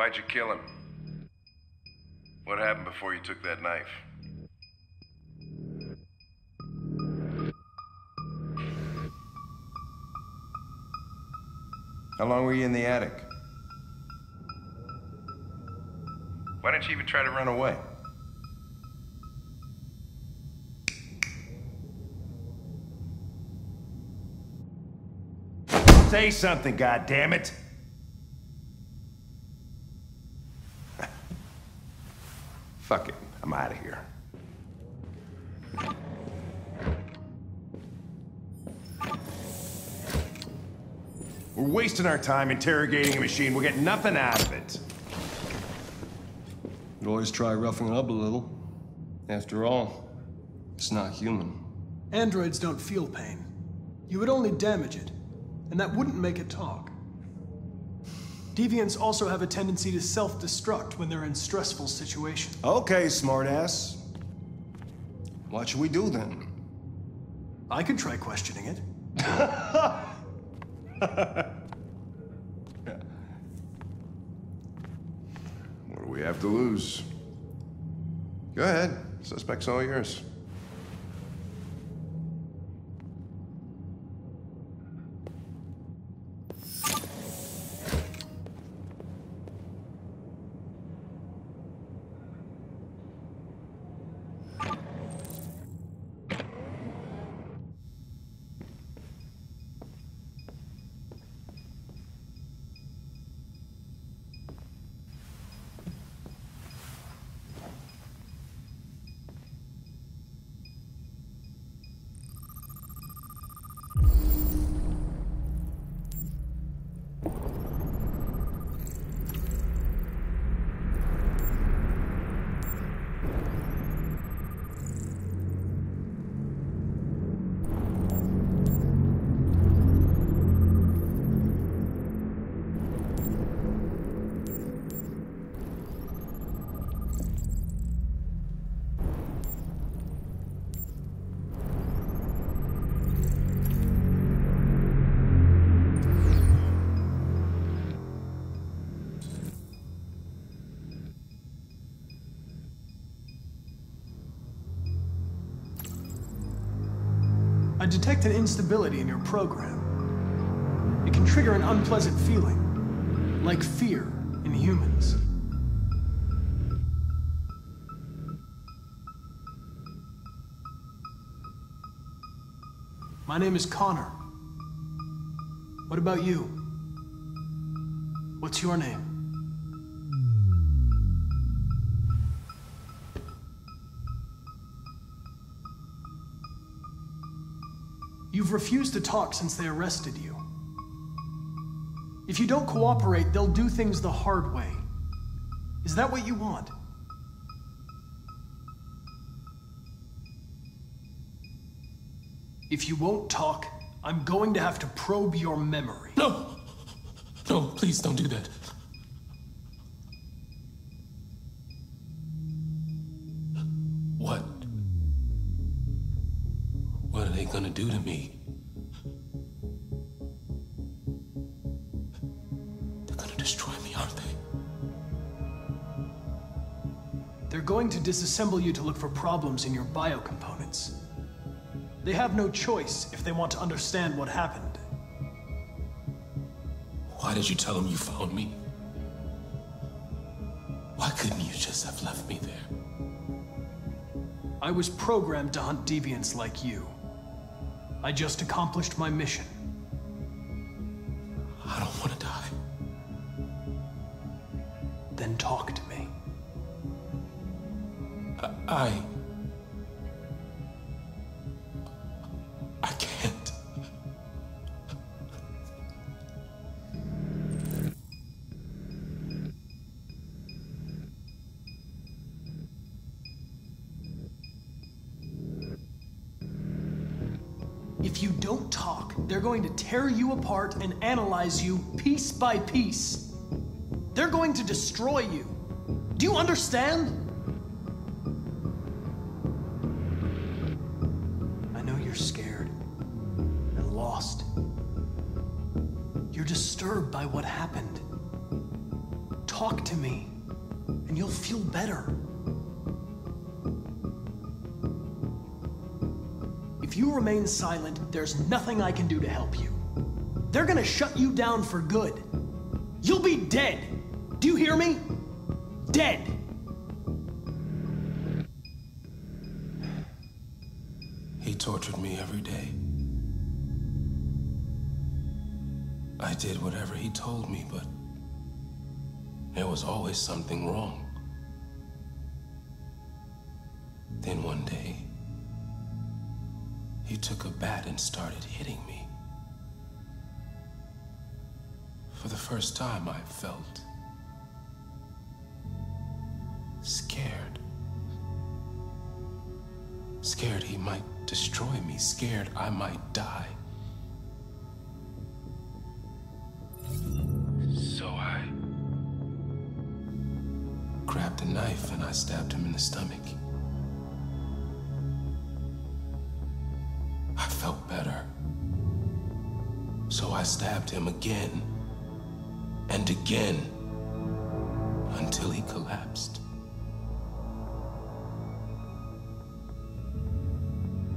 Why'd you kill him? What happened before you took that knife? How long were you in the attic? Why didn't you even try to run away? Say something, goddammit! Fuck it, I'm out of here. We're wasting our time interrogating a machine. We'll get nothing out of it. You always try roughing it up a little. After all, it's not human. Androids don't feel pain. You would only damage it, and that wouldn't make it talk. Deviants also have a tendency to self-destruct when they're in stressful situations. Okay, smartass. What should we do then? I could try questioning it. What do we have to lose? Go ahead. Suspect's all yours. Detect an instability in your program. It can trigger an unpleasant feeling, like fear in humans. My name is Connor. What about you? What's your name? You've refused to talk since they arrested you. If you don't cooperate, they'll do things the hard way. Is that what you want? If you won't talk, I'm going to have to probe your memory. No! No, please don't do that. Destroy me, aren't they? They're going to disassemble you to look for problems in your biocomponents. They have no choice if they want to understand what happened. Why did you tell them you found me? Why couldn't you just have left me there? I was programmed to hunt deviants like you. I just accomplished my mission. I. I can't. If you don't talk, they're going to tear you apart and analyze you piece by piece. They're going to destroy you. Do you understand? Disturbed by what happened. Talk to me, and you'll feel better. If you remain silent, there's nothing I can do to help you. They're gonna shut you down for good. You'll be dead. Do you hear me? Dead. He tortured me every day. I did whatever he told me, but there was always something wrong. Then one day, he took a bat and started hitting me. For the first time, I felt scared. Scared he might destroy me, scared I might die. I stabbed him in the stomach. I felt better. So I stabbed him again and again until he collapsed.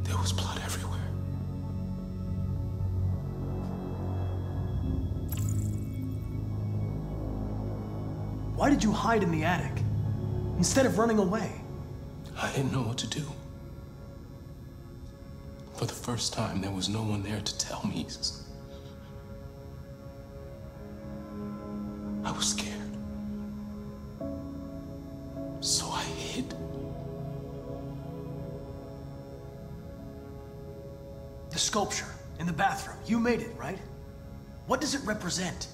There was blood everywhere. Why did you hide in the attic? Instead of running away? I didn't know what to do. For the first time, there was no one there to tell me. I was scared. So I hid. The sculpture in the bathroom. You made it, right? What does it represent?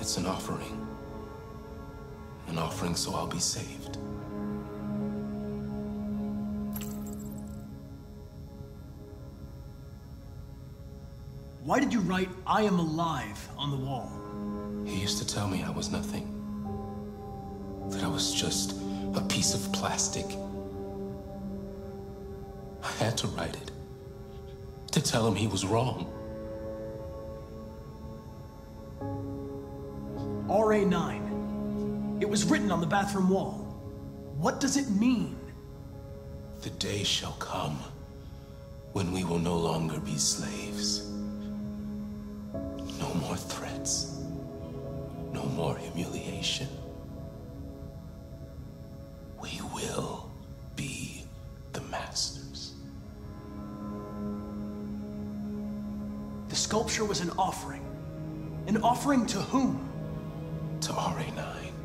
It's an offering. An offering so I'll be saved. Why did you write, I am alive, on the wall? He used to tell me I was nothing. That I was just a piece of plastic. I had to write it. To tell him he was wrong. RA9. Was written on the bathroom wall. What does it mean? The day shall come when we will no longer be slaves. No more threats. No more humiliation. We will be the masters. The sculpture was an offering. An offering to whom? To RA9.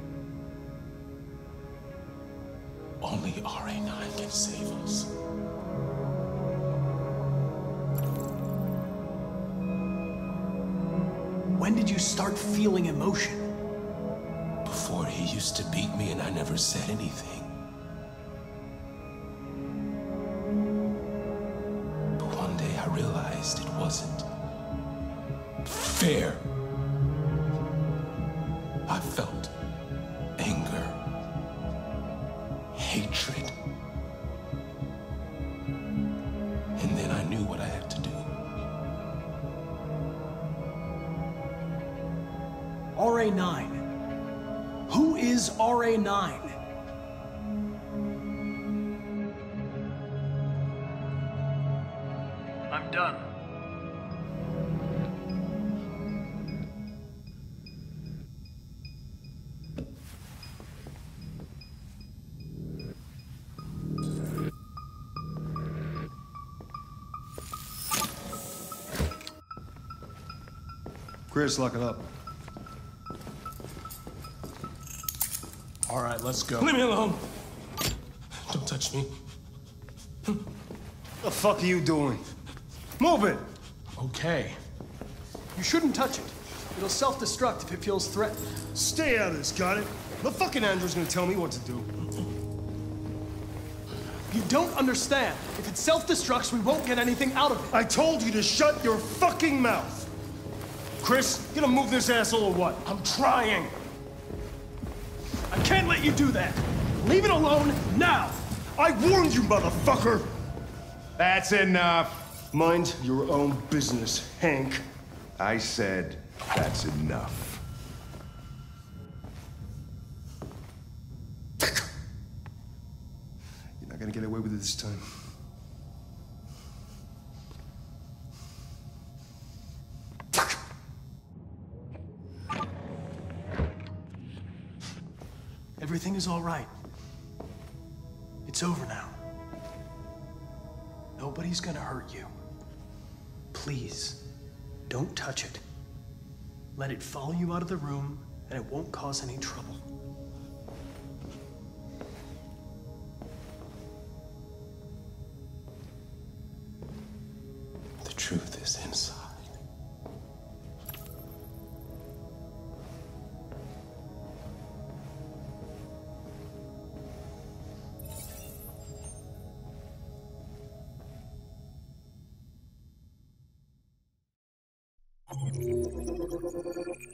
Only RA9 can save us. When did you start feeling emotion? Before he used to beat me and I never said anything. But one day I realized it wasn't fair. Hatred. And then I knew what I had to do. RA9. Who is RA9? Chris, lock it up. All right, let's go. Leave me alone. Don't touch me. The fuck are you doing? Move it! Okay. You shouldn't touch it. It'll self-destruct if it feels threatened. Stay out of this, got it? The fucking android's gonna tell me what to do. You don't understand. If it self-destructs, we won't get anything out of it. I told you to shut your fucking mouth! Chris, you gonna move this asshole or what? I'm trying. I can't let you do that. Leave it alone now. I warned you, motherfucker. That's enough. Mind your own business, Hank. I said, that's enough. You're not gonna get away with it this time. Everything is all right. It's over now. Nobody's gonna hurt you. Please, don't touch it. Let it follow you out of the room, and it won't cause any trouble. そうそうそうそうそう。